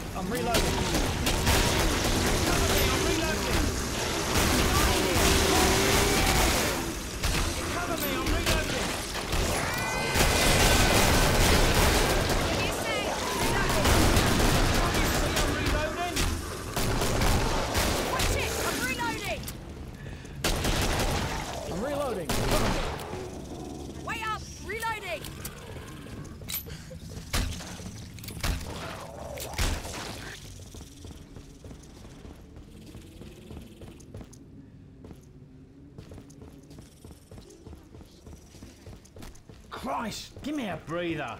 back. I'm reloading. Christ, give me a breather.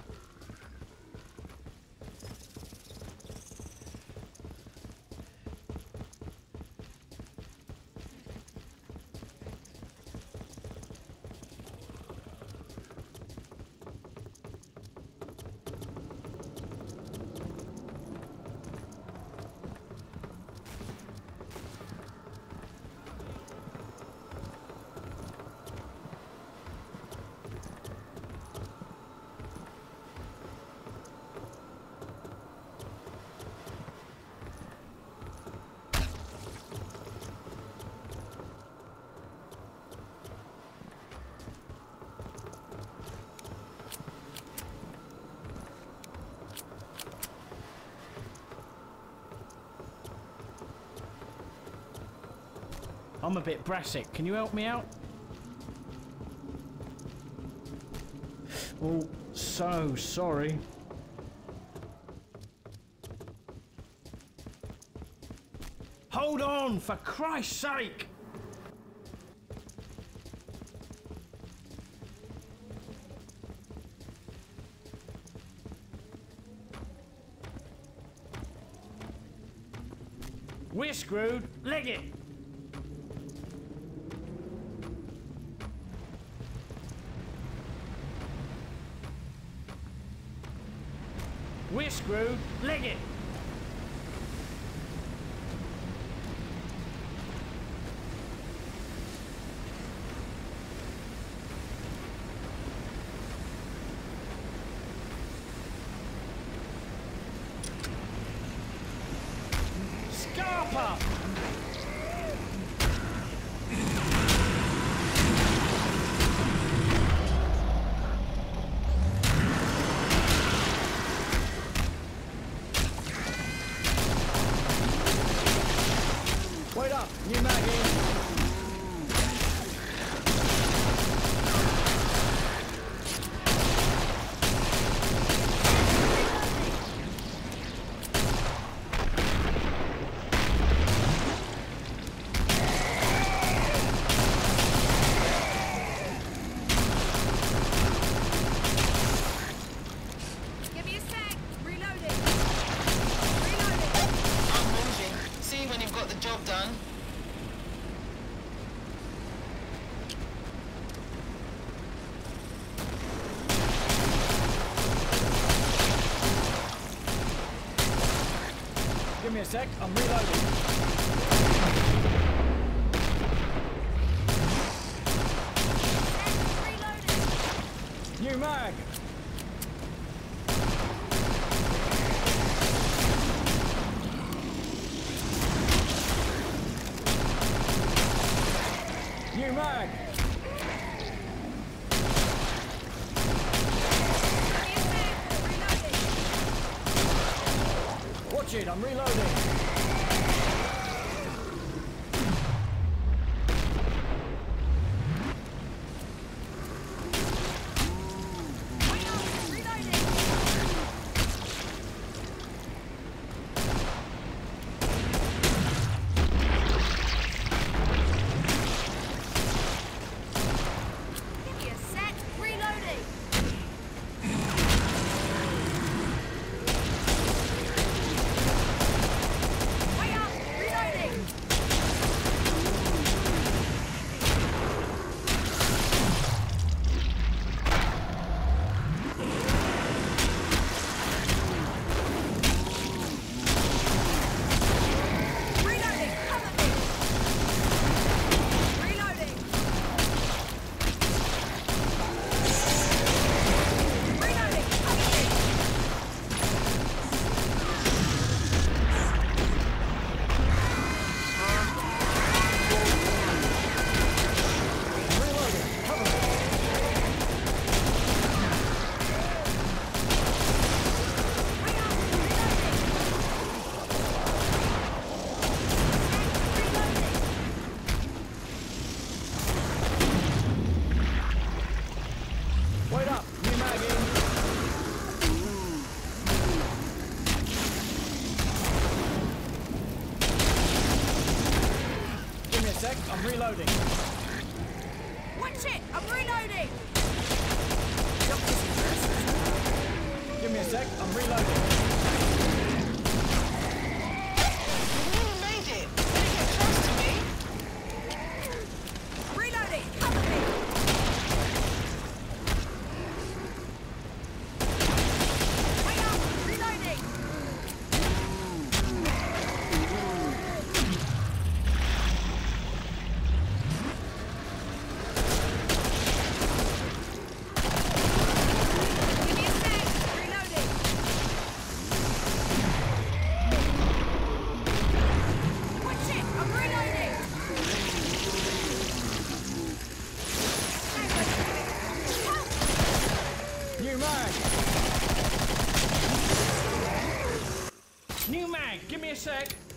I'm a bit brassic. Can you help me out? Oh, so sorry. Hold on, for Christ's sake! We're screwed. Leg it. We're screwed. Leg it. Scarpa! Wait up, new mag in. Give me a sec! Reloading! Reloading! I'm moving. See when you've got the job done. Give me a sec, I'm reloading. Reloading! New mag! Reloading! Watch it, I'm reloading. sec, I'm reloading. Watch it! I'm reloading! Give me a sec, I'm reloading. sec.